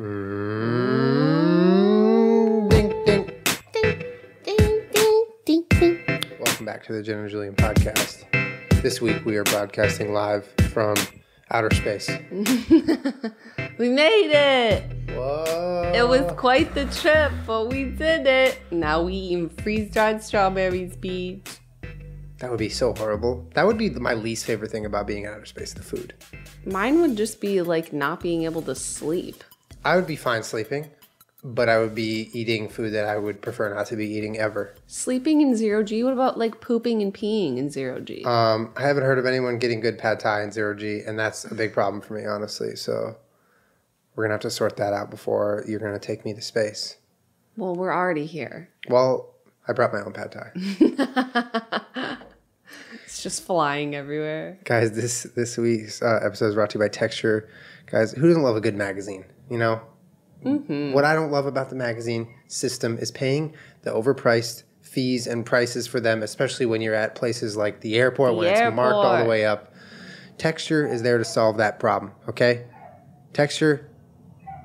Ding, ding. Ding, ding, ding, ding, ding. Welcome back to the Jen and Julien podcast. This week we are broadcasting live from outer space. We made it. Whoa. It was quite the trip, but we did it. Now we eating freeze dried strawberries, beach. That would be so horrible. That would be my least favorite thing about being in outer space the food. Mine would just be like not being able to sleep. I would be fine sleeping, but I would be eating food that I would prefer not to be eating ever. Sleeping in zero G? What about like pooping and peeing in zero G? Um, I haven't heard of anyone getting good pad thai in zero G, and that's a big problem for me, honestly. So we're gonna have to sort that out before you're gonna take me to space. well, we're already here. Well, I brought my own pad thai. It's just flying everywhere. Guys, this this week's uh, episode is brought to you by Texture. Guys, who doesn't love a good magazine? You know, mm-hmm. what I don't love about the magazine system is paying the overpriced fees and prices for them, especially when you're at places like the airport The when it's marked all the way up. Texture is there to solve that problem. Okay, Texture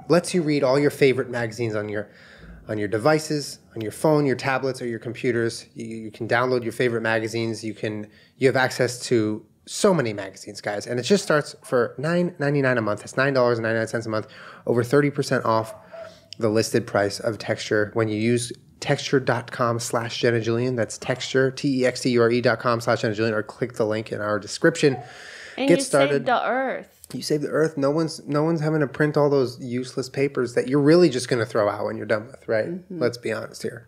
lets you read all your favorite magazines on your on your devices, on your phone, your tablets, or your computers. You, you can download your favorite magazines. You can you have access to so many magazines, guys, and it just starts for nine ninety nine a month. That's nine dollars and ninety nine cents a month, over thirty percent off the listed price of Texture when you use texture.com slash Jenna Julien. That's texture, T E X T U R E dot com slash Jenna Julien, or click the link in our description. And Get you started. saved the earth. You save the earth. No one's no one's having to print all those useless papers that you're really just going to throw out when you're done with, right? Mm-hmm. Let's be honest here.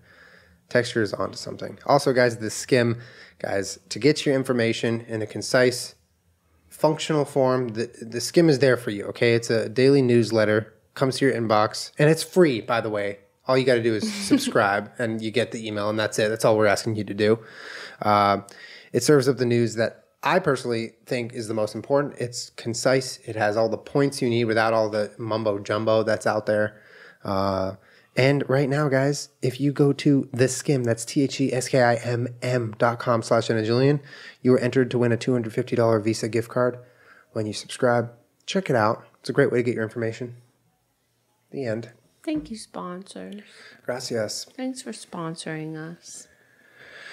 Texture is onto something. Also, guys, the Skimm, guys, to get your information in a concise, functional form, the the Skimm is there for you. Okay, it's a daily newsletter, comes to your inbox, and it's free, by the way. All you got to do is subscribe, and you get the email, and that's it. That's all we're asking you to do. Uh, it serves up the news that I personally think is the most important. It's concise. It has all the points you need without all the mumbo jumbo that's out there. Uh, and right now, guys, if you go to the Skimm, that's T H E S K I M M dot com slash Jenna Julien, you are entered to win a $250 Visa gift card when you subscribe. Check it out. It's a great way to get your information. The end. Thank you, sponsors. Gracias. Thanks for sponsoring us.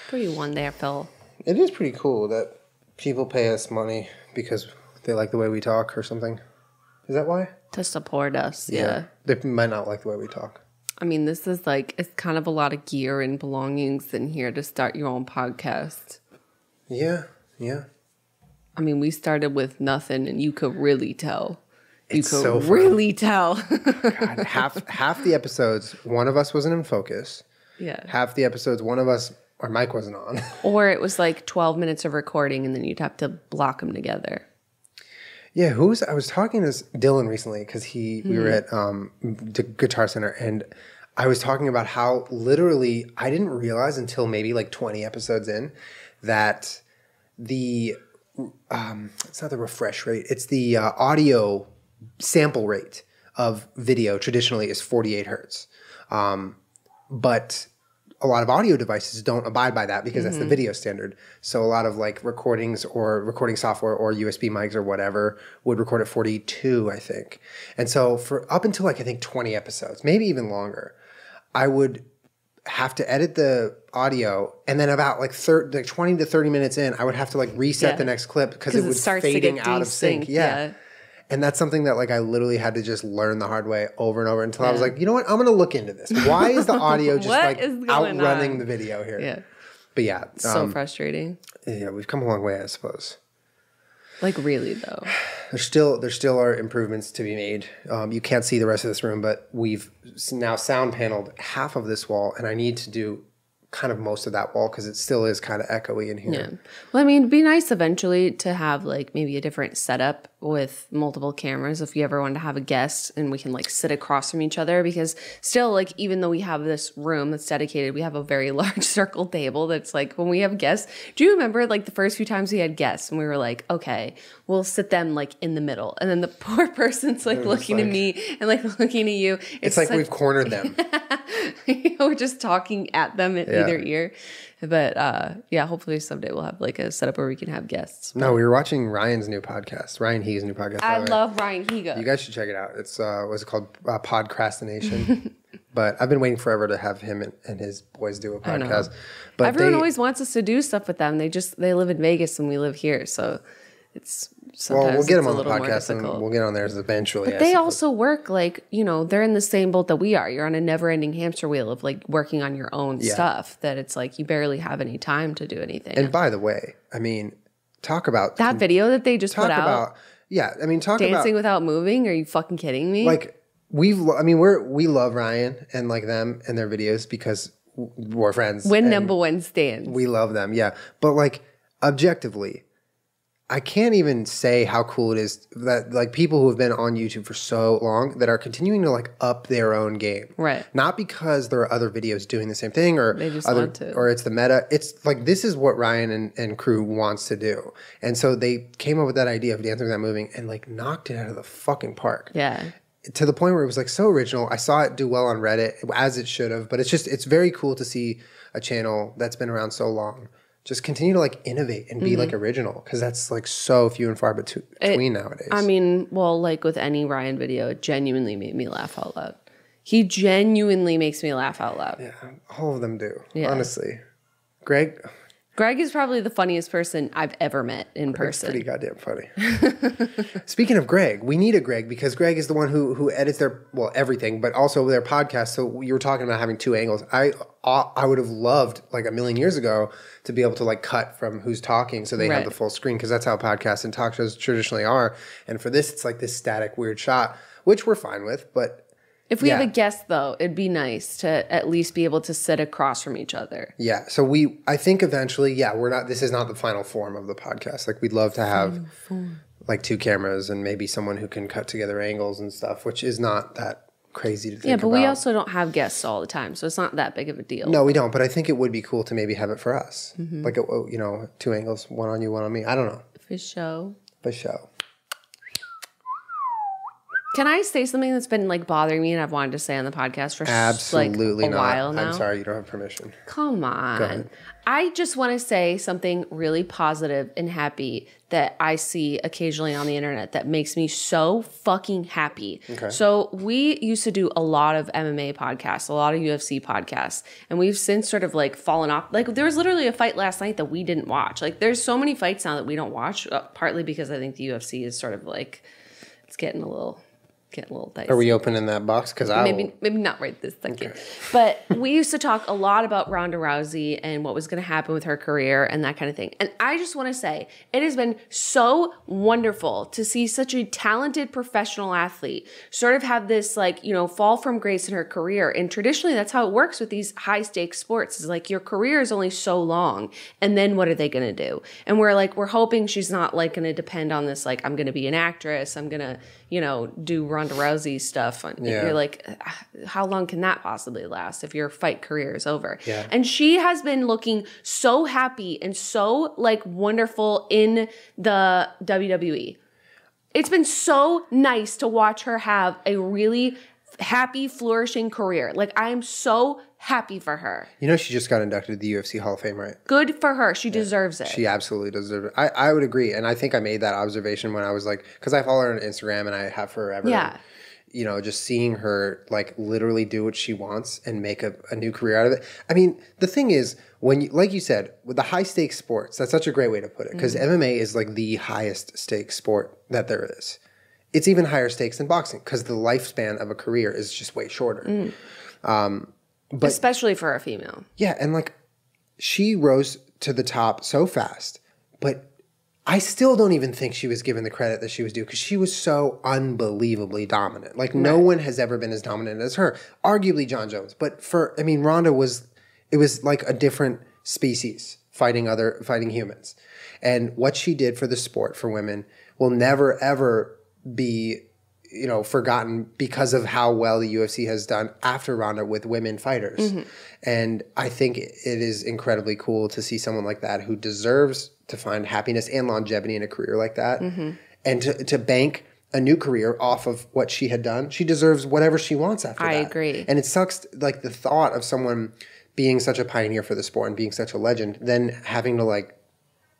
Pretty one there, Phil. It is pretty cool that people pay us money because they like the way we talk or something. Is that why? To support us, yeah. They might not like the way we talk. I mean, this is like, it's kind of a lot of gear and belongings in here to start your own podcast. Yeah, yeah. I mean, we started with nothing and you could really tell. You It's could so really tell. God, half half the episodes, one of us wasn't in focus. yeah. Half the episodes, one of us, our mic wasn't on. Or it was like 12 minutes of recording and then you'd have to block them together. Yeah, who's I was talking to Dylan recently because he we were at um the Guitar Center and I was talking about how literally I didn't realize until maybe like twenty episodes in that the um it's not the refresh rate it's the uh, audio sample rate of video traditionally is 48 hertz. Um, but a lot of audio devices don't abide by that because that's the mm-hmm. video standard. So a lot of like recordings or recording software or usb mics or whatever would record at 42 i think. And so for up until like i think 20 episodes maybe even longer i would have to edit the audio and then about like 30 like 20 to 30 minutes in i would have to like reset Yeah. the next clip because it it, was fading get out of sync. desynced, yeah. And that's something that like i literally had to just learn the hard way over and over until i was like you know what i'm gonna look into this why is the audio just like outrunning on? the video here Yeah. but yeah So um, frustrating. yeah we've come a long way i suppose Like, really, though. There's still there still are improvements to be made. Um, you can't see the rest of this room, but we've now sound paneled half of this wall, and I need to do kind of most of that wall because it still is kind of echoey in here. Yeah. Well, I mean, it'd be nice eventually to have like maybe a different setup with multiple cameras if you ever want to have a guest and we can like sit across from each other because still like even though we have this room that's dedicated, we have a very large circle table that's like when we have guests. Do you remember like the first few times we had guests and we were like, okay, we'll sit them like in the middle. And then the poor person's like looking at me and like looking at you. It's like such- we've cornered them. we're just talking at them in Yeah. either ear. But uh, yeah, hopefully someday we'll have like a setup where we can have guests. No, we were watching Ryan's new podcast, Ryan Higa's new podcast. I love Ryan Higa. You guys should check it out. It's uh, what's it called? Uh, Podcrastination. but I've been waiting forever to have him and, and his boys do a podcast. But Everyone they, always wants us to do stuff with them. They just they live in Vegas and we live here, so it's sometimes well, we'll get them on the podcast and we'll get on theirs eventually. I they suppose. also work like you know they're in the same boat that we are. You're on a never-ending hamster wheel of like working on your own stuff. That it's like you barely have any time to do anything. And by the way, I mean, talk about that video that they just put out, about yeah. I mean, talk about dancing about without moving. Are you fucking kidding me? like we've. lo- I mean, we're we love Ryan and like them and their videos because we're friends. when number one stands. we love them, yeah. But like objectively, I can't even say how cool it is that like people who have been on YouTube for so long that are continuing to like up their own game. Right. Not because there are other videos doing the same thing or They just other want to. or it's the meta. It's like this is what Ryan and, and crew wants to do. And so they came up with that idea of dancing without moving and like knocked it out of the fucking park yeah. to the point where it was like so original. I saw it do well on Reddit as it should have, but it's just it's very cool to see a channel that's been around so long just continue to like innovate and be like mm-hmm. original because that's like so few and far bet- between nowadays. I mean, well, like with any Ryan video, it genuinely made me laugh out loud. He genuinely makes me laugh out loud. yeah, all of them do. Yeah. Honestly, Greg, Greg is probably the funniest person I've ever met in person. pretty goddamn funny. Speaking of Greg, we need a Greg because Greg is the one who who edits their well everything, but also their podcast. So you were talking about having two angles. I I would have loved like a million years ago to be able to like cut from who's talking, so they have the full screen because that's how podcasts and talk shows traditionally are. And for this, it's like this static weird shot, which we're fine with, but. If we have a guest, though, it'd be nice to at least be able to sit across from each other. Yeah. So we, I think eventually, yeah, we're not, this is not the final form of the podcast. Like we'd love to have like two cameras and maybe someone who can cut together angles and stuff, which is not that crazy to think Yeah, but about. we also don't have guests all the time, so it's not that big of a deal. no, we don't. But I think it would be cool to maybe have it for us. Mm-hmm. Like, you know, two angles, one on you, one on me. I don't know. For show. For show. Can I say something that's been like bothering me and I've wanted to say on the podcast for Absolutely like a not. while now? I'm sorry, you don't have permission. Come on. I just want to say something really positive and happy that I see occasionally on the internet that makes me so fucking happy. So, we used to do a lot of MMA podcasts, a lot of UFC podcasts, and we've since sort of like fallen off. Like, there was literally a fight last night that we didn't watch. Like, there's so many fights now that we don't watch, uh, partly because I think the UFC is sort of like, it's getting a little. Getting a little dicey Are we opening that box? Because I maybe will. maybe not right this second. But we used to talk a lot about Ronda Rousey and what was going to happen with her career and that kind of thing. And I just want to say it has been so wonderful to see such a talented professional athlete sort of have this like, you know, fall from grace in her career. And traditionally that's how it works with these high stakes sports. Is like your career is only so long and then what are they going to do? And we're like we're hoping she's not like going to depend on this like I'm going to be an actress, I'm going to, you know, do Ronda Rousey stuff. And Yeah. You're like ah, how long can that possibly last if your fight career is over? Yeah. And she has been looking so happy and so like wonderful in the WWE. It's been so nice to watch her have a really happy, flourishing career. Like I am so happy for her. You know, she just got inducted to the UFC Hall of Fame, right? Good for her. She deserves it. She absolutely deserves it. I, I would agree. And I think I made that observation when I was like, because I follow her on Instagram and I have forever. Yeah. You know, just seeing her like literally do what she wants and make a, a new career out of it. I mean, the thing is, when you, like you said, with the high stakes sports, that's such a great way to put it because MMA mm-hmm. is like the highest stakes sport that there is. It's even higher stakes than boxing because the lifespan of a career is just way shorter. Mm. Um, Especially for a female. Yeah, and like she rose to the top so fast, but I still don't even think she was given the credit that she was due because she was so unbelievably dominant. Like no one has ever been as dominant as her. Arguably Jon Jones, but for I mean Ronda was it was like a different species fighting other fighting humans. And what she did for the sport for women will never ever be you know forgotten because of how well the UFC has done after Ronda with women fighters. Mm-hmm. And I think it is incredibly cool to see someone like that who deserves to find happiness and longevity in a career like that mm-hmm. and to, to bank a new career off of what she had done. She deserves whatever she wants after I that. agree. And it sucks like the thought of someone being such a pioneer for the sport and being such a legend, then having to like,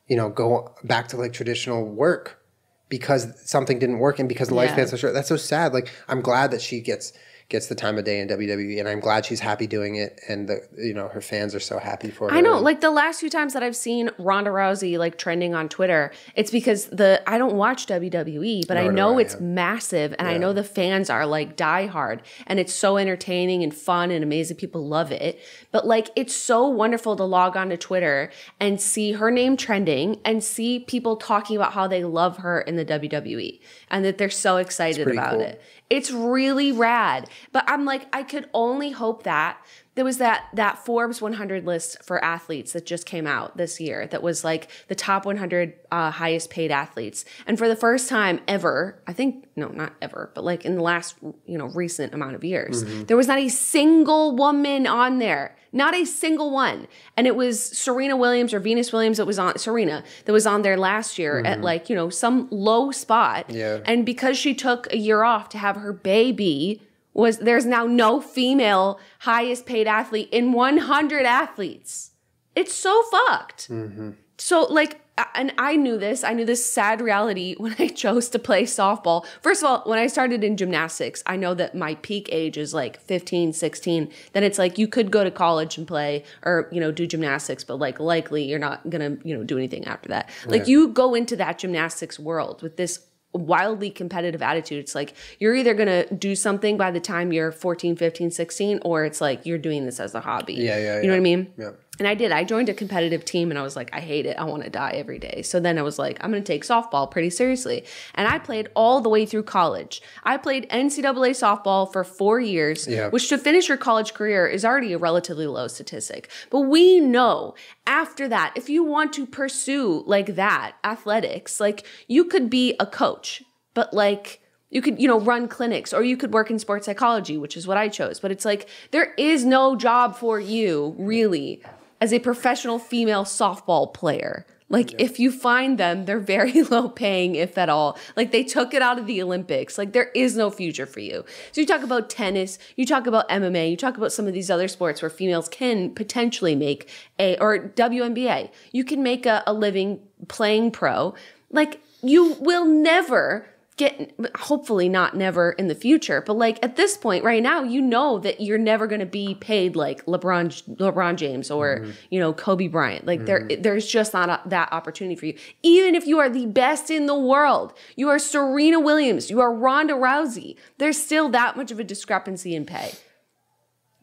you know, go back to like traditional work because something didn't work and because the Yeah. lifespan's so short. That's so sad. Like I'm glad that she gets gets the time of day in WWE, and I'm glad she's happy doing it, and the you know her fans are so happy for her. I know, like the last few times that I've seen Ronda Rousey like trending on Twitter, it's because the I don't watch WWE, but I Nor do know I, it's yeah. massive, and I know the fans are like diehard, and it's so entertaining and fun and amazing. People love it, but like it's so wonderful to log on to Twitter and see her name trending and see people talking about how they love her in the WWE and that they're so excited about cool. it. It's really rad. But I'm like, I could only hope that there was that that Forbes 100 list for athletes that just came out this year that was like the top 100 uh, highest paid athletes. And for the first time ever, I think no, not ever, but like in the last you know recent amount of years, there was not a single woman on there. Not a single one. And it was Serena Williams or Venus Williams that was on Serena that was on there last year at like, you know, some low spot. Yeah. And because she took a year off to have her baby, was there's now no female highest paid athlete in 100 athletes. It's so fucked. Mm-hmm. So like and I knew this. I knew this sad reality when I chose to play softball. First of all, when I started in gymnastics, I know that my peak age is like 15, 16. Then it's like you could go to college and play or, you know, do gymnastics, but like likely you're not going to, you know, do anything after that. Like you go into that gymnastics world with this wildly competitive attitude. It's like you're either going to do something by the time you're 14, 15, 16 or it's like you're doing this as a hobby. Yeah, yeah, You know yeah. what I mean? Yeah. And I did. I joined a competitive team and I was like, I hate it. I want to die every day. So then I was like, I'm going to take softball pretty seriously. And I played all the way through college. I played NCAA softball for four years, Yeah. which to finish your college career is already a relatively low statistic. But we know after that, if you want to pursue like that, athletics, like you could be a coach, but like, you could, you know, run clinics or you could work in sports psychology, which is what I chose. But it's like there is no job for you really as a professional female softball player. Like if you find them, they're very low paying, if at all. Like they took it out of the Olympics. Like there is no future for you. So you talk about tennis, you talk about MMA, you talk about some of these other sports where females can potentially make a or WNBA. You can make a, a living playing pro. Like you will never get hopefully not never in the future but like at this point right now you know that you're never going to be paid like LeBron LeBron James or mm-hmm. you know Kobe Bryant. Like there mm-hmm. there's just not a, that opportunity for you. Even if you are the best in the world you are Serena Williams you are Ronda Rousey there's still that much of a discrepancy in pay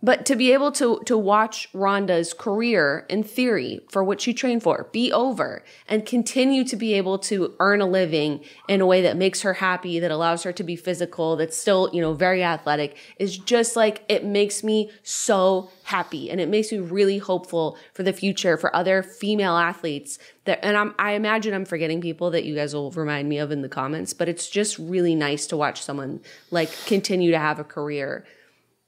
but to be able to to watch Ronda's career in theory for what she trained for be over and continue to be able to earn a living in a way that makes her happy, that allows her to be physical, that's still, you know, very athletic is just like it makes me so happy. And it makes me really hopeful for the future for other female athletes that and I'm I imagine I'm forgetting people that you guys will remind me of in the comments, but it's just really nice to watch someone like continue to have a career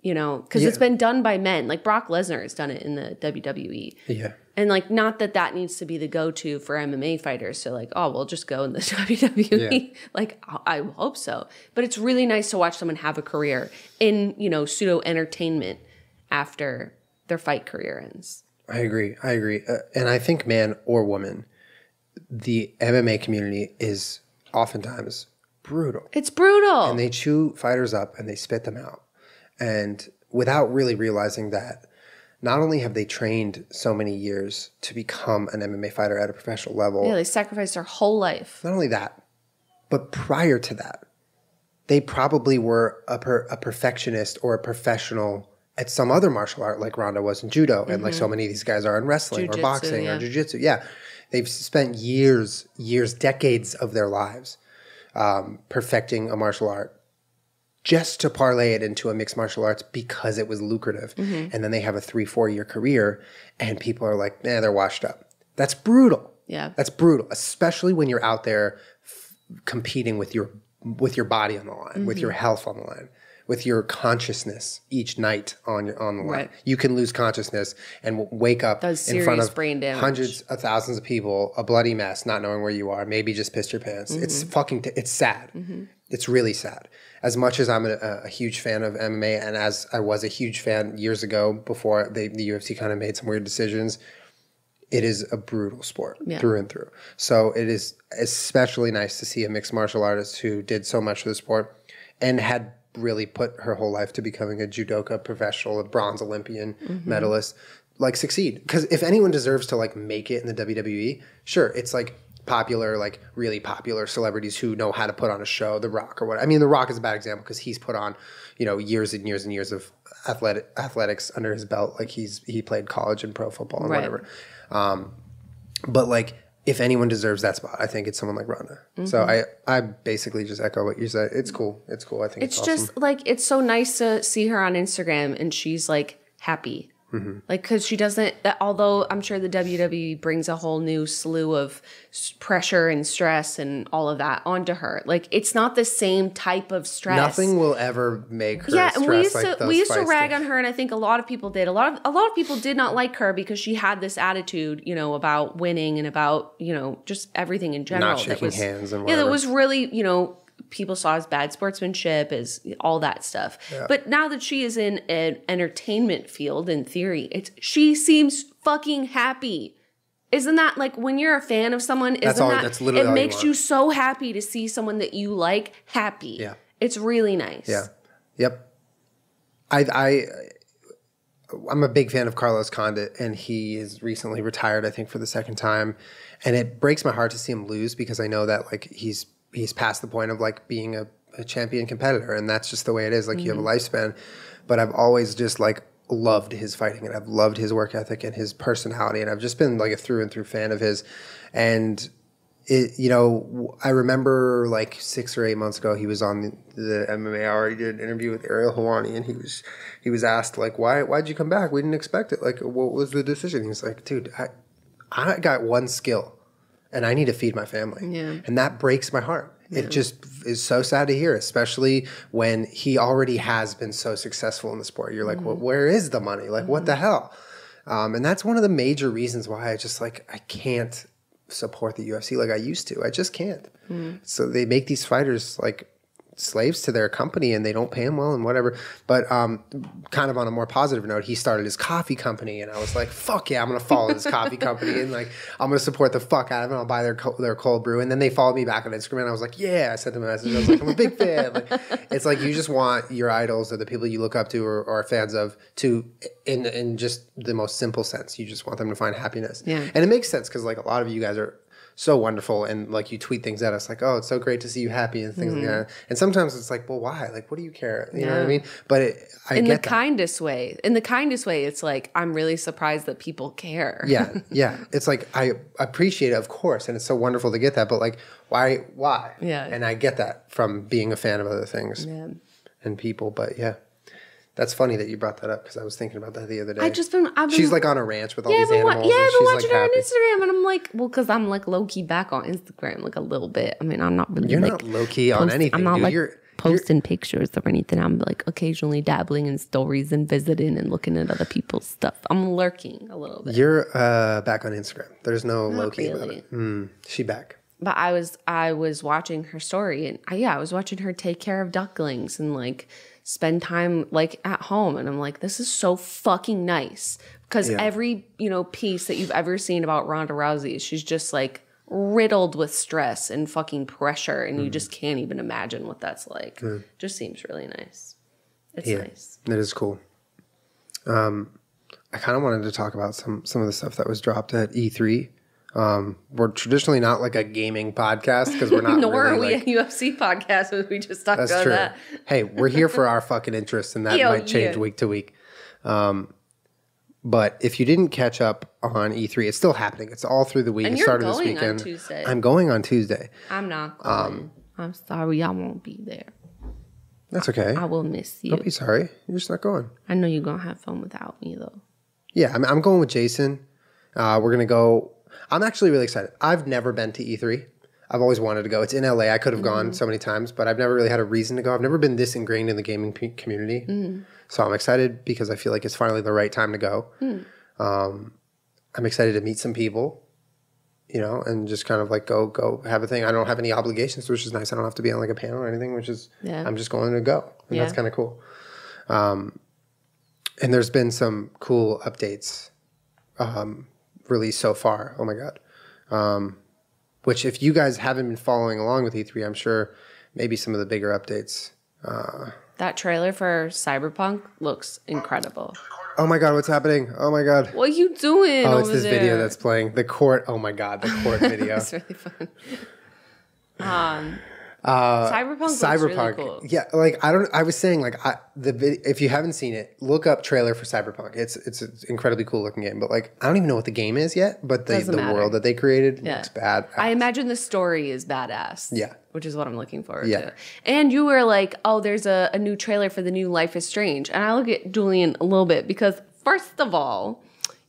you know, because it's been done by men. Like Brock Lesnar has done it in the WWE. Yeah. And like, not that that needs to be the go-to for MMA fighters. So like, oh, we'll just go in the WWE. Like, I I hope so. But it's really nice to watch someone have a career in you know pseudo entertainment after their fight career ends. I agree. I agree. Uh, and I think, man or woman, the MMA community is oftentimes brutal. It's brutal. And they chew fighters up and they spit them out. And without really realizing that, not only have they trained so many years to become an MMA fighter at a professional level, yeah, they sacrificed their whole life. not only that, but prior to that, they probably were a, per, a perfectionist or a professional at some other martial art, like Ronda was in judo, and like so many of these guys are in wrestling Jiu-jitsu, or boxing yeah. or jujitsu. Yeah, they've spent years, years, decades of their lives um, perfecting a martial art just to parlay it into a mixed martial arts because it was lucrative. Mm-hmm. And then they have a three, four year career, and people are like, "Man, they're washed up." That's brutal. Yeah. That's brutal, especially when you're out there f- competing with your with your body on the line, with your Mm-hmm. health on the line, with your consciousness each night on your on the line. Right. You can lose consciousness and w- wake up in front of brain damage. hundreds of thousands of people, a bloody mess, not knowing where you are. Maybe just pissed your pants. It's Mm-hmm. fucking. T- it's sad. It's really sad. As much as I'm a, a huge fan of MMA, and as I was a huge fan years ago before they, the UFC kind of made some weird decisions, it is a brutal sport Yeah. through and through. So it is especially nice to see a mixed martial artist who did so much for the sport and had really put her whole life to becoming a judoka professional, a bronze Olympian mm-hmm. medalist, like succeed. Because if anyone deserves to like make it in the WWE, sure, it's like popular, like really popular celebrities who know how to put on a show, The Rock or what. I mean, The Rock is a bad example because he's put on, you know, years and years and years of athletic athletics under his belt. Like he's he played college and pro football and Right. whatever. Um, but like, if anyone deserves that spot, I think it's someone like Ronda. So mm-hmm. I, I basically just echo what you said. It's cool. It's cool. I think it's, It's awesome. just like it's so nice to see her on Instagram and she's like happy. Mm-hmm. Like, because she doesn't, although I'm sure the WWE brings a whole new slew of pressure and stress and all of that onto her. Like, it's not the same type of stress. Nothing will ever make her Yeah, and we used like to we used to rag on her, and I think a lot of people did. A lot of a lot of people did not like her because she had this attitude, you know, about winning and about you know just everything in general. that shaking was, hands and yeah, that was really you know people saw as bad sportsmanship, as all that stuff. But now that she is in an entertainment field, in theory, it's she seems fucking happy. Isn't that like when you're a fan of someone? Isn't all- that that's literally it all you makes you so happy to see someone that you like happy. Yeah. it's really nice. Yeah. Yep. I I I'm a big fan of Carlos Condit and he is recently retired I think for the second time and it breaks my heart to see him lose because I know that like he's he's past the point of like being a, a champion competitor and that's just the way it is like you have a mm-hmm. lifespan but I've always just like loved his fighting and I've loved his work ethic and his personality and I've just been like a through and through fan of his and it, you know, I remember like six or eight months ago, he was on the, the MMA Hour. He did an interview with Ariel Helwani, and he was he was asked like, "Why why'd you come back? We didn't expect it. Like, what was the decision?" He was like, "Dude, I I got one skill, and I need to feed my family, Yeah. and that breaks my heart. It just is so sad to hear, especially when he already has been so successful in the sport. You're like, well, mm-hmm. where is the money? Like, what the mm-hmm. hell?" Um, and that's one of the major reasons why I just like I can't support the UFC like I used to. I just can't. Mm. So they make these fighters like slaves to their company and they don't pay them well and whatever. But um, kind of on a more positive note, he started his coffee company and I was like, fuck yeah, I'm gonna follow this coffee company and like I'm gonna support the fuck out of it. I'll buy their co- their cold brew. And then they followed me back on Instagram and I was like, yeah, I sent them a message. I was like, I'm a big fan. Like, it's like you just want your idols or the people you look up to or, or are fans of to in in just the most simple sense. You just want them to find happiness. Yeah. And it makes sense because like a lot of you guys are so wonderful and like you tweet things at us like, oh, it's so great to see you happy and things like that. And sometimes it's like, well, why? Like, what do you care? You know what I Mm-hmm. Mean? But it, I in the that. kindest way. In the kindest way, it's like I'm really surprised that people care. yeah, yeah. It's like I appreciate it, of course, and it's so wonderful to get that. But like, why? Why? Yeah. And I get that from being a fan of other things Yeah. and people. But yeah, that's funny that you brought that up because I was thinking about that the other day. I just been. I've been she's like on a ranch with all yeah, these I've wa- animals. yeah, I've been she's watching like her on. Instagram, and I'm like, well, because I'm like low key back on Instagram, like a little bit. I mean, I'm not really. You're like, not low key on post- anything. I'm not dude. like You're, you're posting pictures or anything. I'm like occasionally dabbling in stories and visiting and looking at other people's stuff. I'm lurking a little bit. you're uh, back on Instagram. There's no low key about it. Mm, she back. but I was I was watching her story and I, yeah, I was watching her take care of ducklings and like spend time like at home and I'm like this is so fucking nice because Yeah. every, you know, piece that you've ever seen about Ronda Rousey, she's just like riddled with stress and fucking pressure and Mm. you just can't even imagine what that's like. Just seems really nice. It's Yeah. nice. It is cool. Um, I kind of wanted to talk about some some of the stuff that was dropped at E3. Um, we're traditionally not like a gaming podcast because we're not. Nor really, are we like, a UFC podcast we just talked That's about true. that. hey, we're here for our fucking interests, and that Yo, might change yeah. week to week. Um, but if you didn't catch up on E3, it's still happening. It's all through the week. And it started this weekend. Tuesday. I'm going on Tuesday. I'm not Um, going. I'm sorry I won't be there. That's okay. I will miss you. Don't be sorry. You're just not going. I know you're gonna have fun without me though. Yeah, I'm, I'm going with Jason. Uh, we're gonna go. I'm actually really excited. I've never been to E3. I've always wanted to go. It's in LA. I could have gone so many times, but I've never really had a reason to go. I've never been this ingrained in the gaming p- community. So I'm excited because I feel like it's finally the right time to go. Um, I'm excited to meet some people, you know, and just kind of like go go have a thing. I don't have any obligations, which is nice. I don't have to be on like a panel or anything, which is Yeah. I'm just going to go, and that's kind of cool. Um, and there's been some cool updates um, released so far. Oh my god! Um, which if you guys haven't been following along with E3, I'm sure maybe some of the bigger updates. That trailer for Cyberpunk looks incredible. Oh my god, what's happening? Oh my god. What are you doing? Oh, it's this video that's playing. The court. Oh my god, the court video. It's really fun. Um, Uh, Cyberpunk looks Cyberpunk. really cool. Yeah, like I don't. I was saying like I the if you haven't seen it, look up trailer for Cyberpunk. It's it's an incredibly cool looking game, but like I don't even know what the game is yet. But the Doesn't the matter. world that they created Yeah. looks bad. I imagine the story is badass. Yeah. Which is what I'm looking forward Yeah. to. And you were like, oh, there's a, a new trailer for the new Life is Strange. And I look at Julien a little bit because, first of all,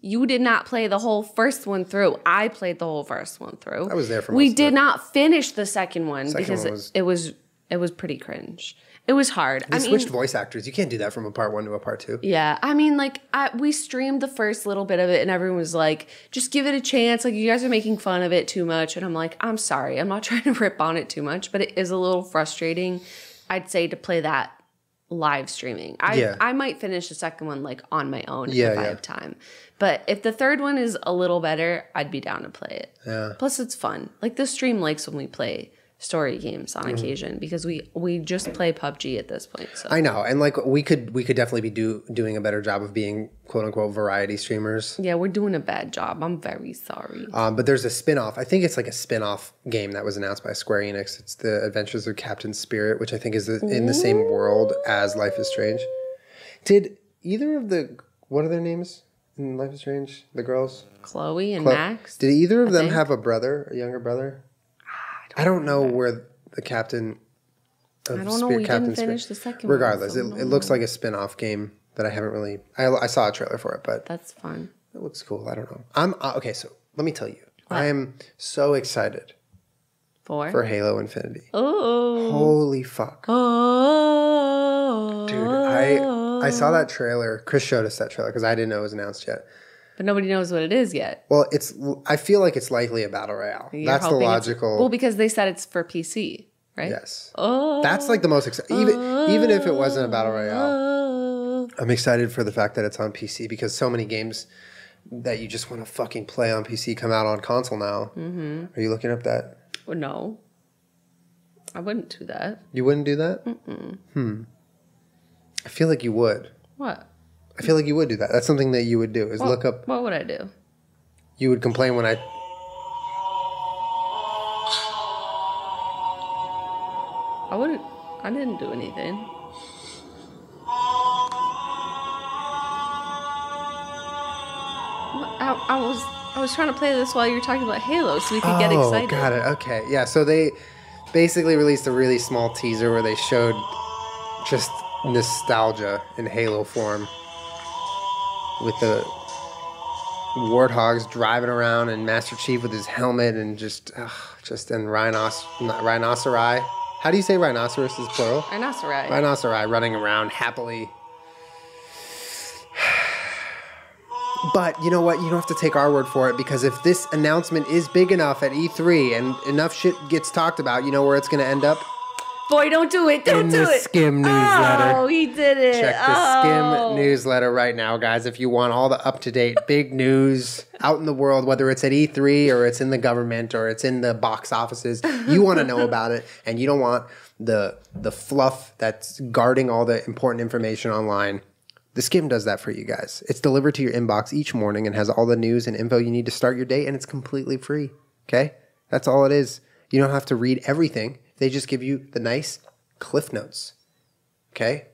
you did not play the whole first one through. I played the whole first one through. I was there for We of did not finish the second one because one it- was- it was it was pretty cringe. It was hard. They I mean, switched voice actors. You can't do that from a part one to a part two. yeah, I mean, like I, we streamed the first little bit of it, and everyone was like, "Just give it a chance." Like you guys are making fun of it too much, and I'm like, "I'm sorry, I'm not trying to rip on it too much, but it is a little frustrating." I'd say to play that live streaming. I Yeah. I might finish the second one like on my own Yeah, if I have time, but if the third one is a little better, I'd be down to play it. Yeah. Plus, it's fun. Like the stream likes when we play story games on Mm-hmm. occasion because we we just play PUBG at this point. So I know, and like we could we could definitely be do doing a better job of being quote unquote variety streamers. yeah, we're doing a bad job. I'm very sorry. Um, but there's a spin-off. I think it's like a spin-off game that was announced by Square Enix. It's the Adventures of Captain Spirit, which I think is the, in the same world as Life is Strange. Did either of the what are their names in Life is Strange? The girls? Chloe and Max. Did either of them think. have a brother, a younger brother? I don't, know where the captain. Of I don't know, we didn't finish the second one, Regardless, so it, it looks like a spin-off game that I haven't really. I, I saw a trailer for it, but That's fun. it looks cool. I don't know. I'm uh, okay. So let me tell you, I am so excited Four. for Halo Infinity. oh. Holy fuck, Oh. dude! I I saw that trailer. Chris showed us that trailer because I didn't know it was announced yet. But nobody knows what it is yet. Well, it's. I feel like it's likely a battle royale. You're That's the logical. Well, because they said it's for PC, right? yes. Oh. That's like the most exciting. Even even if it wasn't a battle royale, Oh. I'm excited for the fact that it's on PC because so many games that you just want to fucking play on PC come out on console now. Mm-hmm. Are you looking up that? Well, no. I wouldn't do that. You wouldn't do that? Mm-mm. Hmm. I feel like you would. What? I feel like you would do that. That's something that you would do. Is What- look up. What would I do? You would complain when I. I wouldn't. I didn't do anything. I, I was I was trying to play this while you were talking about Halo, so we could get oh, excited. Oh, got it. Okay, yeah. So they basically released a really small teaser where they showed just nostalgia in Halo form with the warthogs driving around and Master Chief with his helmet and just, ugh, just and rhinos, not rhinoceri. How do you say rhinoceros is plural? Rhinoceri. Rhinoceri running around happily. But you know what? You don't have to take our word for it because if this announcement is big enough at E3 and enough shit gets talked about, you know where it's going to end up? Boy, don't do it! Don't In do the it! Skimm newsletter. Oh, he did it! Check the oh. Skimm newsletter right now, guys. If you want all the up to date big news out in the world, whether it's at E3 or it's in the government or it's in the box offices, you want to know about it, and you don't want the the fluff that's guarding all the important information online. The Skimm does that for you guys. It's delivered to your inbox each morning and has all the news and info you need to start your day, and it's completely free. Okay, that's all it is. You don't have to read everything. They just give you the nice cliff notes. Okay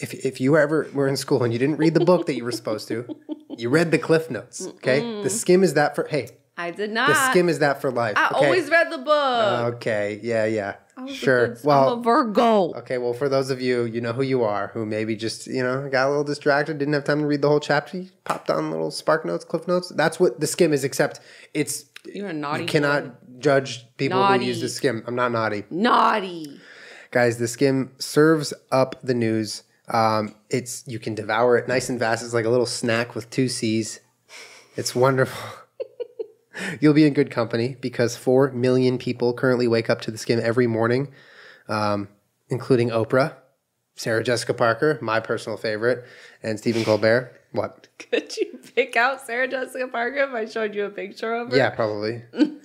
if if you ever were in school and you didn't read the book that you were supposed to, you read the cliff notes. Okay, the mm. Skimm is that for hey, I did not. the Skimm is that for life. I okay? always read the book. Okay, yeah, yeah, I was a sure. Well, a Virgo. okay. Well, for those of you, you know who you are, who maybe just you know got a little distracted, didn't have time to read the whole chapter, you popped on little spark notes, cliff notes. That's what the Skimm is. Except it's You're a naughty you cannot. Judge people Naughty. who use the Skimm. I'm not naughty. Naughty. Guys, the Skimm serves up the news. Um, it's you can devour it nice and fast. It's like a little snack with two C's. It's wonderful. You'll be in good company because four million people currently wake up to the Skimm every morning, um, including Oprah, Sarah Jessica Parker, my personal favorite, and Stephen Colbert. What? Could you pick out Sarah Jessica Parker if I showed you a picture of her? Yeah, probably.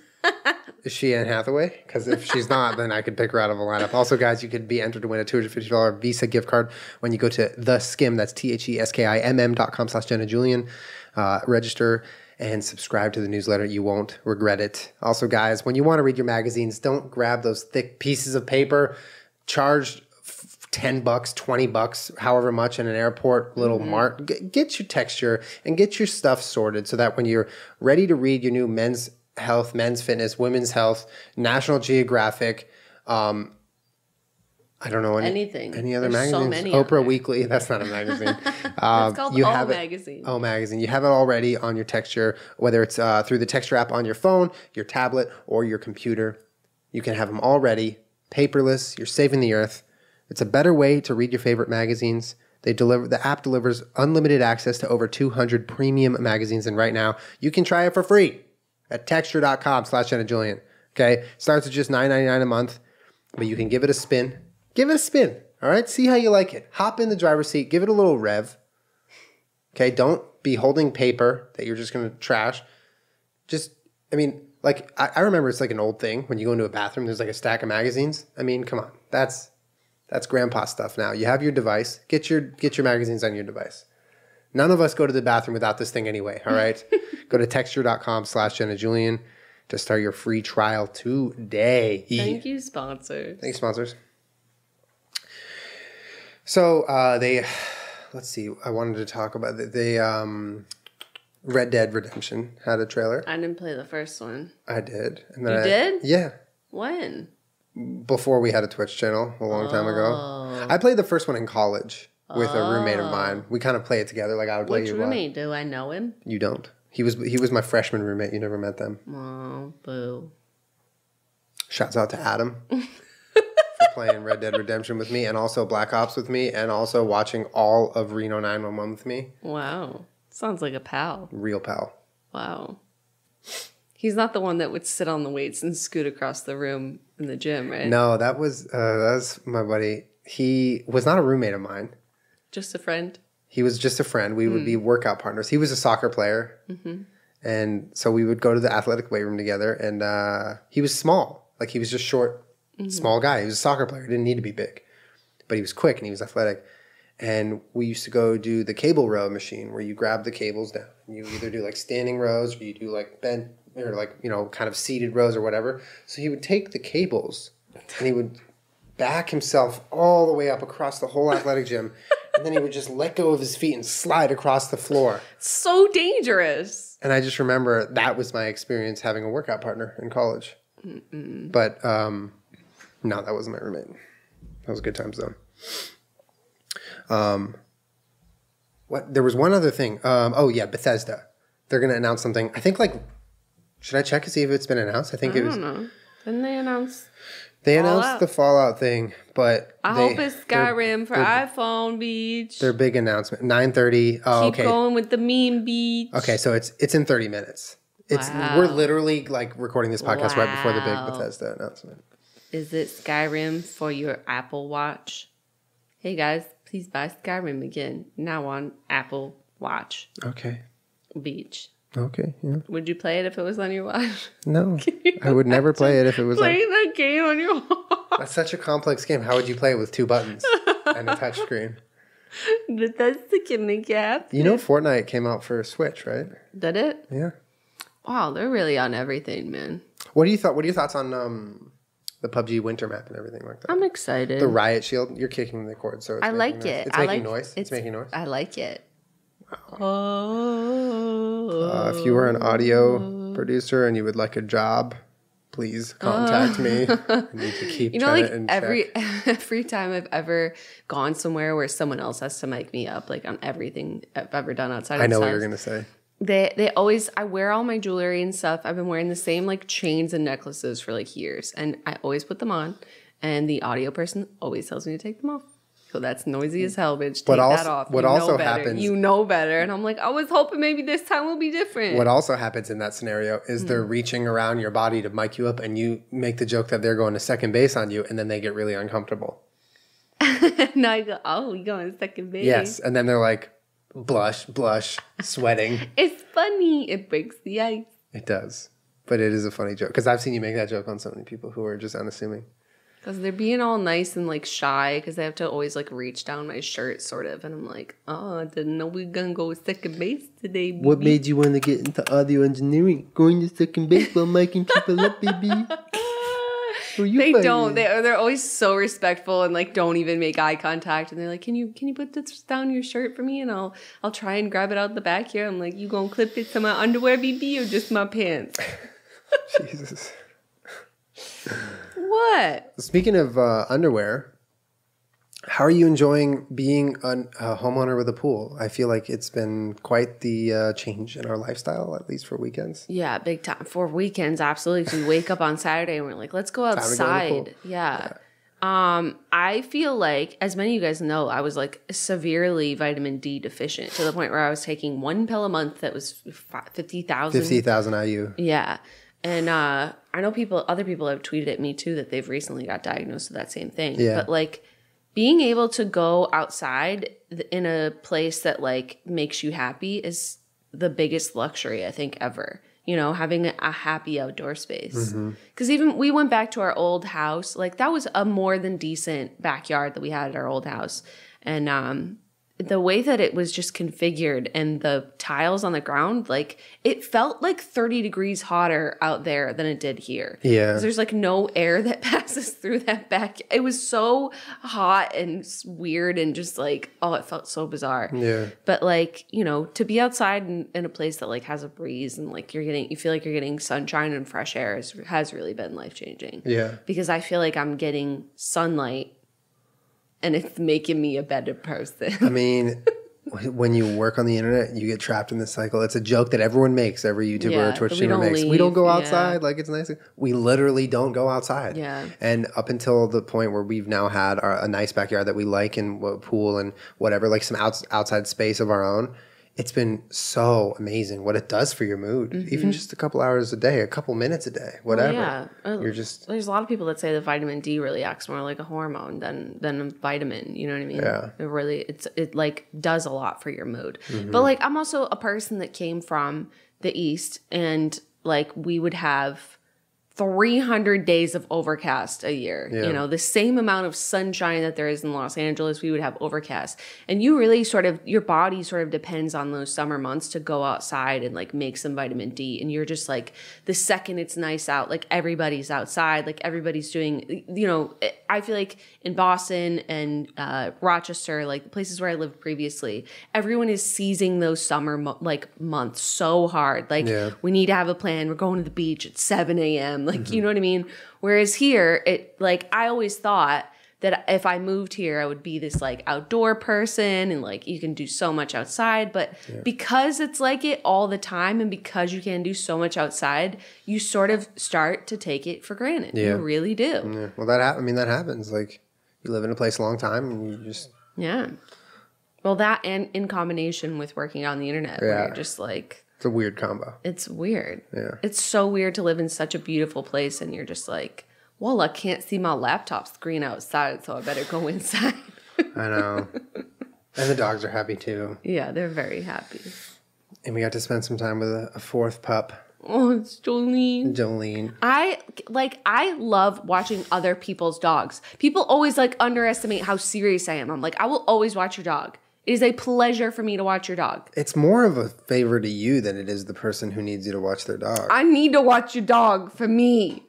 Is she Anne Hathaway? Because if she's not, then I could pick her out of a lineup. Also, guys, you could be entered to win a $250 Visa gift card when you go to the Skimm. That's T H E S K I M M dot com slash Jenna Julien. Uh, register and subscribe to the newsletter. You won't regret it. Also, guys, when you want to read your magazines, don't grab those thick pieces of paper charged 10 bucks, 20 bucks, however much in an airport little mart. G- get your texture and get your stuff sorted so that when you're ready to read your new men's health, men's fitness, women's health, National Geographic, um, I don't know any, Anything. Any other There's so magazines? many Oprah. Weekly. That's not a magazine. Um, It's called you O have it- Magazine. Oh Magazine. You have it already on your texture, whether it's uh, through the texture app on your phone, your tablet, or your computer. You can have them already, paperless. You're saving the earth. It's a better way to read your favorite magazines. They deliver the app delivers unlimited access to over 200 premium magazines, and right now you can try it for free at texture.com slash Julien. Okay, starts at just $9.99 a month, but you can give it a spin. Give it a spin. All right, see how you like it. Hop in the driver's seat, give it a little rev. Okay, don't be holding paper that you're just gonna trash. Just, I mean, like I, I remember it's like an old thing when you go into a bathroom. There's like a stack of magazines. I mean, come on, that's that's grandpa stuff. Now you have your device. Get your get your magazines on your device. None of us go to the bathroom without this thing anyway. All right, go to texture.com slash Jenna Julien to start your free trial today. Thank you, sponsors. Thanks, sponsors. So uh, they, let's see. I wanted to talk about the, the um, Red Dead Redemption had a trailer. I didn't play the first one. I did. And then You I- did? Yeah, When? before we had a Twitch channel a long time ago. Oh. I played the first one in college with a roommate of mine. We kind of play it together. Like I would play Which you. while- roommate? Do I know him? You don't. He was he was my freshman roommate. You never met them. Oh, boo. Shouts out to Adam for playing Red Dead Redemption with me and also Black Ops with me and also watching all of Reno 911 with me. Wow. Sounds like a pal. Real pal. Wow. He's not the one that would sit on the weights and scoot across the room in the gym, right? No, that was uh, that was my buddy. He was not a roommate of mine. Just a friend. He was just a friend. We would be hmm. workout partners. He was a soccer player, mm-hmm. and so we would go to the athletic weight room together. And uh, he was small, like he was just short, mm-hmm. small guy. He was a soccer player. He didn't need to be big, but he was quick and he was athletic. And we used to go do the cable row machine where you grab the cables down. You either do like standing rows or you do like bent or like, you know, kind of seated rows or whatever. So he would take the cables and he would back himself all the way up across the whole athletic gym. And then he would just let go of his feet and slide across the floor. So dangerous. And I just remember that was my experience having a workout partner in college. But um, no, that wasn't my roommate. That was good times though. Um, what? There was one other thing. Um, oh yeah, Bethesda. They're gonna announce something. I think like, should I check to see if it's been announced? I think I it was. know. Didn't they announce? They announced Fallout. the Fallout thing, but I they, hope it's Skyrim for iPhone Beach. their big announcement. Nine thirty. Oh, Keep okay. going with the meme beach. Okay, so it's it's in 30 minutes. It's Wow. we're literally like recording this podcast right before the big Bethesda announcement. Is it Skyrim for your Apple Watch? Hey guys, please buy Skyrim again. Now on Apple Watch Okay. Beach. Okay. Yeah. Would you play it if it was on your watch? No, I would never play it if it was Playing that game on your watch. that's such a complex game. How would you play it with two buttons and a touch screen? But that's the gimmick gap. You know, Fortnite came out for Switch, right? Did it? Yeah. Wow, they're really on everything, man. What do you thought? What are your thoughts on um the PUBG winter map and everything like that? I'm excited. the riot shield. You're kicking the cord, so it's I like noise. it. It's I making like, noise. It's, making noise. I like it. Oh. Uh, if you were an audio producer and you would like a job, please contact me. I need to keep You know, like in every check. every time I've ever gone somewhere where someone else has to mic me up, like on everything I've ever done outside. I of know what you're gonna say. they they always I wear all my jewelry and stuff. I've been wearing the same like chains and necklaces for like years, and I always put them on. And the audio person always tells me to take them off. So that's noisy as hell, bitch. Take What also- that off. what you also happens- You know better. And I'm like, I was hoping maybe this time will be different. What also happens in that scenario is they're Hmm. reaching around your body to mic you up, and you make the joke that they're going to second base on you, and then they get really uncomfortable. and I go, oh, we going second base. Yes, and then they're like, blush, blush, sweating. It's funny. It breaks the ice. It does, but it is a funny joke because I've seen you make that joke on so many people who are just unassuming. Because they're being all nice and like shy because they have to always like reach down my shirt, sort of. And I'm like, oh, I didn't know we are going to go second base today. Baby. What made you want to get into audio engineering? Going to second base while miking people up, baby. You they don't. They they're always so respectful and like don't even make eye contact. And they're like, "Can you can you put this down your shirt for me?" And I'll I'll try and grab it out the back here. I'm like, "You gonna clip it to my underwear, BB, or just my pants?" Jesus. What? Speaking of uh, underwear, how are you enjoying being an, a homeowner with a pool? I feel like it's been quite the uh, change in our lifestyle, at least for weekends. Yeah, big time for weekends. Absolutely, we wake up on Saturday and we're like, "Let's go to go to the pool. outside." Yeah. Um, I feel like, as many of you guys know, I was like severely vitamin D deficient to the point where I was taking one pill a month that was fifty thousand. 50,000 IU. Yeah. And uh, I know people, other people have tweeted at me too that they've recently got diagnosed with that same thing. Yeah. But like being able to go outside in a place that like makes you happy is the biggest luxury I think ever. You know, having a happy outdoor space. Because even we went back to our old house, like that was a more than decent backyard that we had at our old house. And um, the way that it was just configured and the tiles on the ground, like it felt like 30 degrees hotter out there than it did here. Yeah. there's like no air that passes through that back. It was so hot and weird and just like, oh, it felt so bizarre. Yeah. But like, you know, to be outside in, in a place that like has a breeze and like you're getting, you feel like you're getting sunshine and fresh air is, has really been life changing Yeah. because I feel like I'm getting sunlight and it's making me a better person. I mean, when you work on the internet, you get trapped in this cycle. It's a joke that everyone makes, every YouTuber Yeah, or Twitch streamer makes. We don't leave, go yeah. outside like it's nice. We literally don't go outside. Yeah. And up until the point where we've now had our, a nice backyard that we like and a pool and whatever, like some outs, outside space of our own, it's been so amazing what it does for your mood. Even just a couple hours a day, a couple minutes a day, whatever. yeah. Uh, You're just There's a lot of people that say that vitamin D really acts more like a hormone than than a vitamin. You know what I mean? Yeah. It really it's it like does a lot for your mood. Mm-hmm. But like I'm also a person that came from the east and like we would have 300 days of overcast a year. Yeah. You know, the same amount of sunshine that there is in Los Angeles, we would have overcast. And you really sort of, your body sort of depends on those summer months to go outside and like make some vitamin D. And you're just like, the second it's nice out, like everybody's outside, like everybody's doing, you know, I feel like in Boston and uh, Rochester, like the places where I lived previously, everyone is seizing those summer mo- like months so hard. Like, Yeah. we need to have a plan. We're going to the beach at 7 a.m. Like, you mm-hmm. know what I mean? Whereas here, it like I always thought that if I moved here, I would be this like outdoor person and like you can do so much outside. But because it's like it all the time and because you can do so much outside, you sort of start to take it for granted. Yeah. You really do. yeah. well that hap- I mean that happens. Like you live in a place a long time and you just Yeah. Well, that and in combination with working on the internet, where you're just like, it's a weird combo. It's weird. Yeah. It's so weird to live in such a beautiful place and you're just like, well, I can't see my laptop screen outside, so I better go inside. I know. and the dogs are happy too. yeah, they're very happy. And we got to spend some time with a, a fourth pup, Oh, it's Jolene. Jolene. I like I love watching other people's dogs. People always like underestimate how serious I am. I'm like, I will always watch your dog. It is a pleasure for me to watch your dog. It's more of a favor to you than it is the person who needs you to watch their dog. I need to watch your dog for me.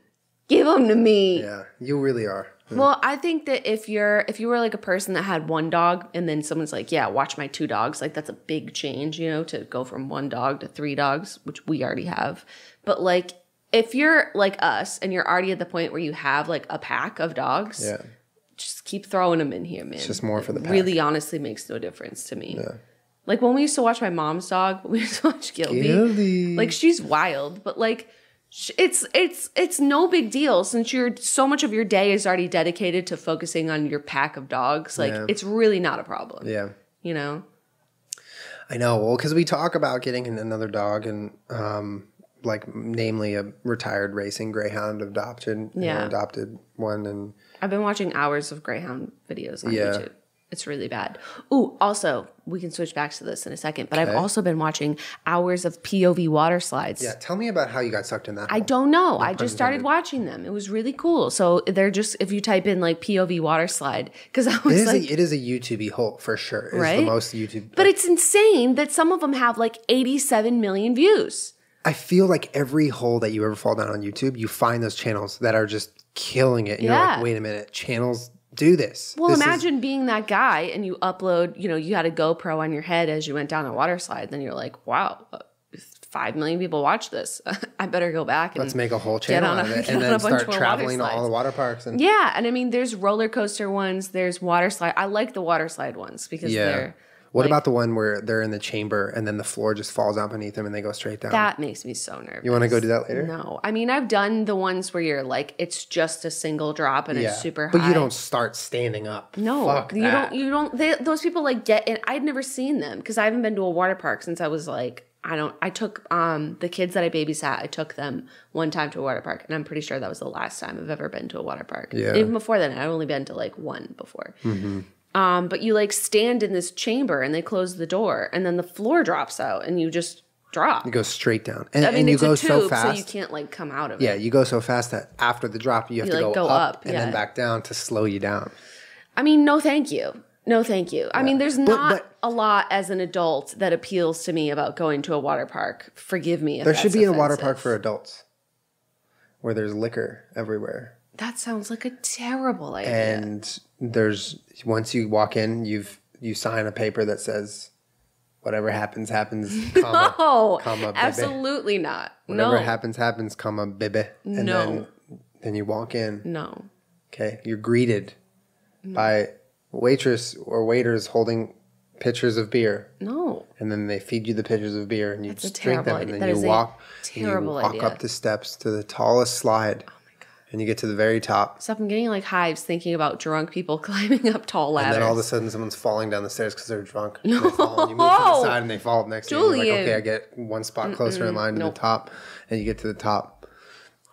Give him to me. yeah, you really are. Hmm. Well, I think that if you're if you were like a person that had one dog and then someone's like, "Yeah, watch my two dogs." Like that's a big change, you know, to go from one dog to three dogs, which we already have. But like if you're like us and you're already at the point where you have like a pack of dogs, Yeah. Just keep throwing them in here, man. It's just more for the pack. Really honestly makes no difference to me. Yeah. Like when we used to watch my mom's dog, we used to watch Gilby. Gilby. Like she's wild, but like it's it's it's no big deal since you're so much of your day is already dedicated to focusing on your pack of dogs. Like Yeah. it's really not a problem. Yeah. You know? I know. Well, because we talk about getting another dog and, um, like, namely a retired racing greyhound adopted, you know, Yeah. adopted one, and I've been watching hours of Greyhound videos on Yeah. YouTube. It's really bad. Ooh, also, we can switch back to this in a second, but I've also been watching hours of POV water slides. yeah. Tell me about how you got sucked in that. I don't know. I just started watching them. It was really cool. So they're just if you type in like POV water slide because I was is, like, a, it is a YouTube hole for sure. It's the most YouTube. but it's insane that some of them have like 87 million views. I feel like every hole that you ever fall down on YouTube, you find those channels that are just killing it. And you're Yeah. like, wait a minute, channels do this. Well, This is- imagine being that guy and you upload, you know, you had a GoPro on your head as you went down a water slide. Then you're like, wow, five million people watch this. I better go back and let's make a whole channel on out of it and then start traveling all the water parks. And Yeah, and I mean, there's roller coaster ones, there's water slide. I like the water slide ones because Yeah. they're What like- about the one where they're in the chamber and then the floor just falls out beneath them and they go straight down? that makes me so nervous. you want to go do that later? No, I mean I've done the ones where you're like it's just a single drop and Yeah. it's super high. But you don't start standing up. No, Fuck you that. don't. You don't. They, those people like get in. I'd never seen them because I haven't been to a water park since I was like I don't. I took um the kids that I babysat. I took them one time to a water park, and I'm pretty sure that was the last time I've ever been to a water park. Yeah. Even before then, I'd only been to like one before. Um, but you like stand in this chamber and they close the door, and then the floor drops out, and you just drop. You go straight down. And, I mean, and you go a tube, so so, fast. you can't like come out of yeah, it. Yeah, you go so fast that after the drop, you have You, to like, go, go up, up, and then back down to slow you down. I mean, no, thank you. No, thank you. I mean, there's not but- a lot as an adult that appeals to me about going to a water park. Forgive me. If There should be a water park for adults where there's liquor everywhere. That sounds like a terrible idea. And there's once you walk in, you've you sign a paper that says whatever happens happens, comma, oh, comma, baby. absolutely not. whatever no, happens happens, comma, baby. And No. then then you walk in. no. Okay, you're greeted by waitress or waiters holding pitchers of beer, No. and then they feed you the pitchers of beer, and you That's just drink them, terrible and then That you walk, and you walk idea. up the steps to the tallest slide, oh, and you get to the very top, Stop! I'm getting like hives thinking about drunk people climbing up tall ladders. and then all of a sudden someone's falling down the stairs because they're drunk. No, they fall, and you move to the side, and they fall up next to you. And like, okay, I get one spot closer in line to nope. the top, and you get to the top,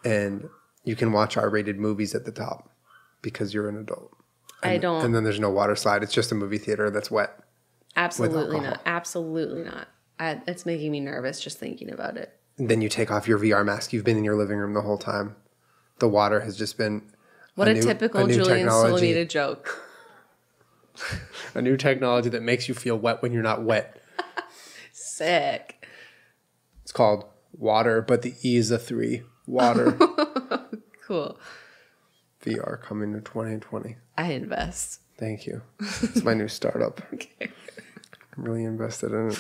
and you can watch R-rated movies at the top because you're an adult. I don't. And then there's no water slide. It's just a movie theater that's wet. absolutely not. Absolutely not. I, it's making me nervous just thinking about it. And then you take off your VR mask. You've been in your living room the whole time. The water has just been What a, new- typical new Julien. Solomita joke. a new technology that makes you feel wet when you're not wet. Sick. It's called water, but the E is a three. Water Cool. VR coming to 2020. I invest. Thank you. It's my new startup. Okay. I'm really invested in it.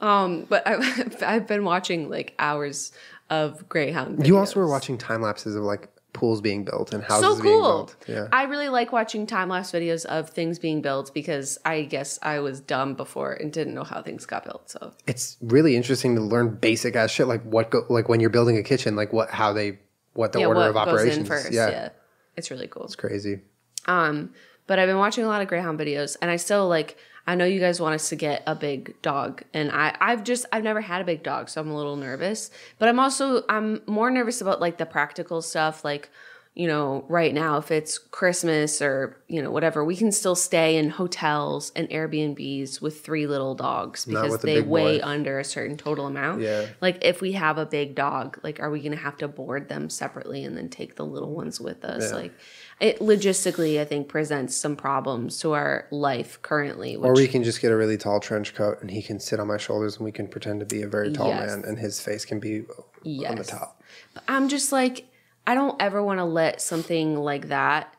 Um, but I've, I've been watching like hours of Greyhound. You also were watching time lapses of like pools being built and houses so being cool. built. Yeah. I really like watching time lapse videos of things being built because I guess I was dumb before and didn't know how things got built. So it's really interesting to learn basic ass shit like what go like when you're building a kitchen, like what how they what the yeah, order what of goes operations. first? yeah. Yeah. it's really cool. It's crazy. Um, but I've been watching a lot of Greyhound videos, and I still like. I know you guys want us to get a big dog, and I I've just I've never had a big dog, so I'm a little nervous. But I'm also I'm more nervous about like the practical stuff, like you know right now if it's Christmas or you know whatever, we can still stay in hotels and Airbnbs with three little dogs because they weigh boy. under a certain total amount. Yeah. Like if we have a big dog, like are we gonna have to board them separately and then take the little ones with us? Yeah. Like it logistically I think presents some problems to our life currently. Which Or we can just get a really tall trench coat and he can sit on my shoulders and we can pretend to be a very tall Yes. man and his face can be on the Yes. top. I'm just like I don't ever want to let something like that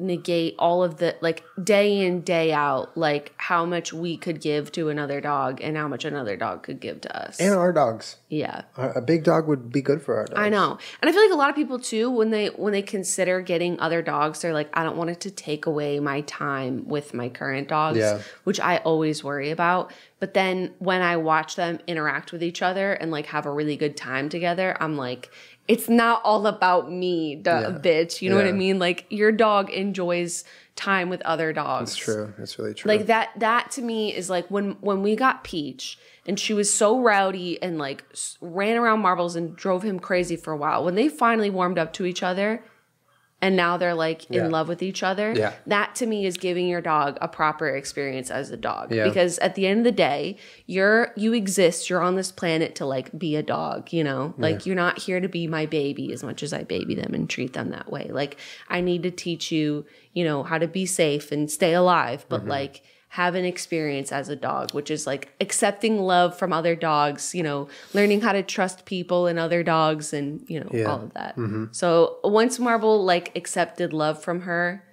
negate all of the like day in day out like how much we could give to another dog and how much another dog could give to us. And our dogs. yeah. A big dog would be good for our dogs. I know. And I feel like a lot of people too when they when they consider getting other dogs they're like I don't want it to take away my time with my current dogs, Yeah. which I always worry about But then when I watch them interact with each other and like have a really good time together, I'm like, it's not all about me, the bitch. You know what I mean? Like your dog enjoys time with other dogs. It's true. It's really true. Like that that to me is like when when we got Peach and she was so rowdy and like ran around marbles and drove him crazy for a while. When they finally warmed up to each other and now they're like in Yeah. love with each other. Yeah. That to me is giving your dog a proper experience as a dog. Yeah. Because at the end of the day, you're you exist, you're on this planet to like be a dog, you know? Like you're not here to be my baby as much as I baby them and treat them that way. Like I need to teach you, you know, how to be safe and stay alive, but Mm-hmm. like have an experience as a dog, which is like accepting love from other dogs, you know, learning how to trust people and other dogs and, you know, Yeah. all of that. Mm-hmm. So once Marble like accepted love from her,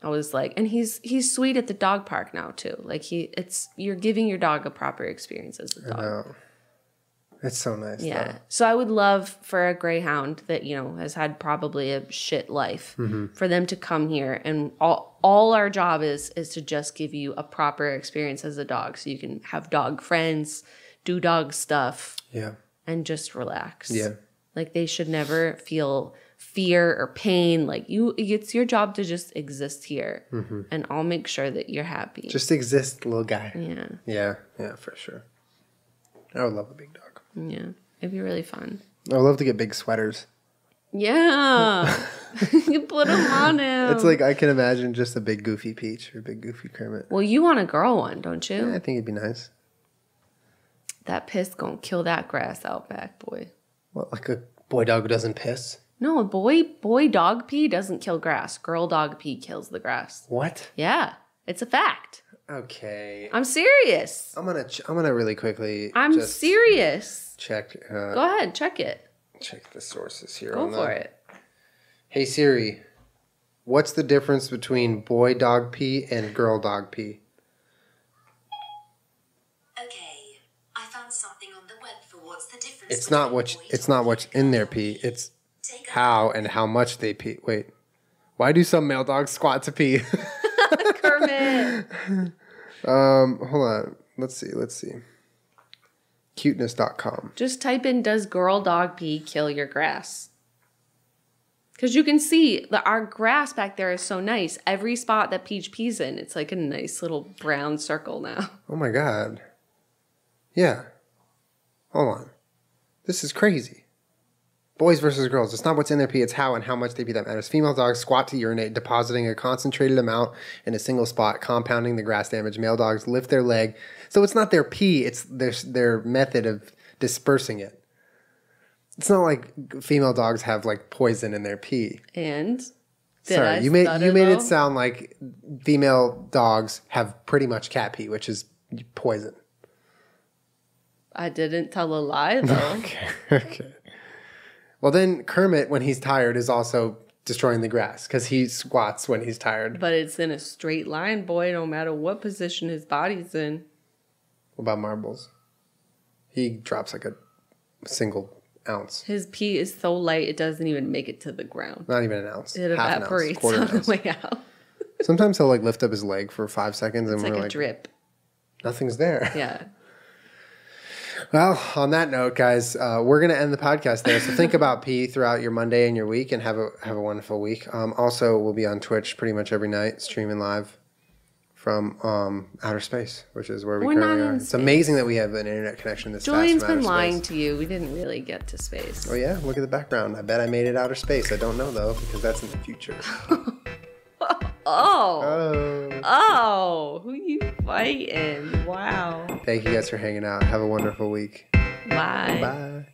I was like, and he's he's sweet at the dog park now too. Like he it's you're giving your dog a proper experience as a dog. It's so nice. Yeah. Though. So I would love for a greyhound that, you know, has had probably a shit life Mm-hmm. for them to come here and all all our job is is to just give you a proper experience as a dog so you can have dog friends, do dog stuff Yeah. and just relax. Yeah. Like they should never feel fear or pain. Like you it's your job to just exist here and I'll make sure that you're happy. Mm-hmm. Just exist, little guy. yeah. Yeah. Yeah, for sure. I would love a big dog. Yeah. It'd be really fun. I would love to get big sweaters. Yeah. you put them on him. It's like I can imagine just a big goofy peach or a big goofy Kermit. Well, you want a girl one, don't you? I think it'd be nice. That piss gonna kill that grass out back, boy. What, like a boy dog who doesn't piss? No, a boy, boy, dog pee doesn't kill grass. Girl, dog pee kills the grass. What? Yeah, it's a fact. Okay. I'm serious. I'm gonna. Ch- I'm gonna really quickly. I'm just serious. check. Uh, Go ahead, check it. check the sources here. Go on for the- it. Hey Siri, what's the difference between boy dog pee and girl dog pee? Okay, I found something on the web for what's the difference. It's not between what. boy It's dog not what's and in girl their dog pee. It's how and how much they pee. Wait, why do some male dogs squat to pee? Kermit. um, hold on. Let's see. Let's see. Cuteness.com. Just type in "Does girl dog pee kill your grass?" Because you can see that our grass back there is so nice. Every spot that Peach pees in, it's like a nice little brown circle now. Oh my god. Yeah. Hold on. This is crazy. Boys versus girls. It's not what's in their pee, it's how and how much they pee that matters. Female dogs squat to urinate, depositing a concentrated amount in a single spot, compounding the grass damage. Male dogs lift their leg. So it's not their pee, it's their, their method of dispersing it. It's not like female dogs have like poison in their pee. And did Sorry, I you made you made it sound like female dogs have pretty much cat pee, which is poison. I didn't tell a lie though. Okay. Okay. Well, then Kermit, when he's tired, is also destroying the grass because he squats when he's tired. but it's in a straight line, boy, no matter what position his body's in. What about marbles? He drops like a single ounce, His pee is so light it doesn't even make it to the ground. not even an ounce. It half an ounce, evaporates on the way out. Sometimes he'll like lift up his leg for five seconds, and It's we're like a like, drip. nothing's there. Yeah. Well, on that note, guys, uh, we're gonna end the podcast there. So think about pee throughout your Monday and your week, and have a have a wonderful week. Um, also, we'll be on Twitch pretty much every night, streaming live from um, outer space, which is where we We're currently are. It's space. amazing that we have an internet connection this Julien's fast from been lying space. to you. We didn't really get to space. Oh yeah, look at the background. I bet I made it outer space. I don't know though because that's in the future. Oh. oh. Oh. Who you fighting? Wow. Thank you guys for hanging out. Have a wonderful week. Bye. Bye.